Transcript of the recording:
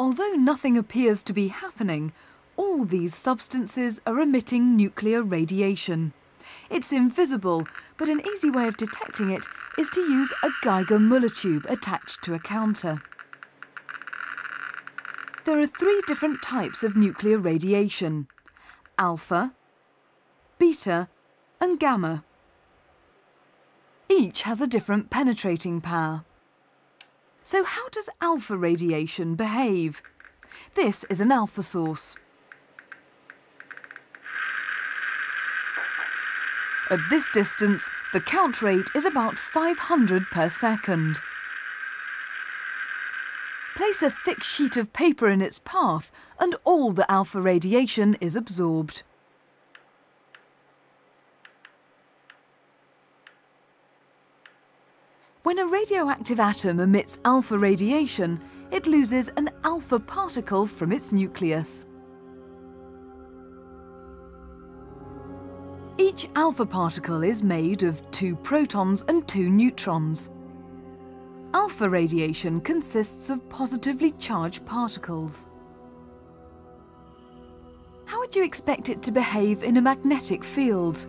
Although nothing appears to be happening, all these substances are emitting nuclear radiation. It's invisible, but an easy way of detecting it is to use a Geiger-Müller tube attached to a counter. There are three different types of nuclear radiation. Alpha, beta and gamma. Each has a different penetrating power. So how does alpha radiation behave? This is an alpha source. At this distance, the count rate is about 500 per second. Place a thick sheet of paper in its path and all the alpha radiation is absorbed. When a radioactive atom emits alpha radiation, it loses an alpha particle from its nucleus. Each alpha particle is made of two protons and two neutrons. Alpha radiation consists of positively charged particles. How would you expect it to behave in a magnetic field?